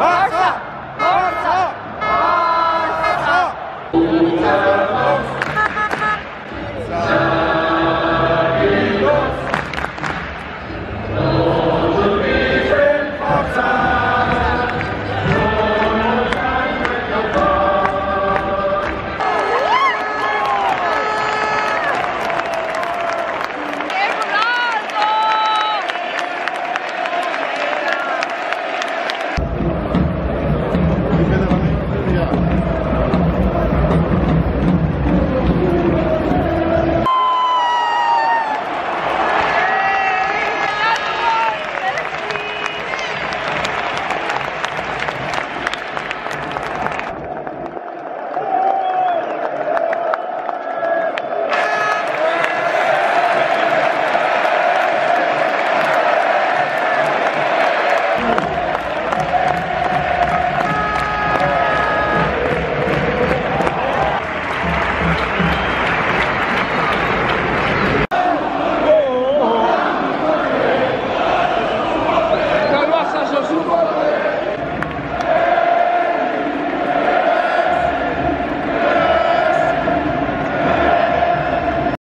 二十四 Gracias.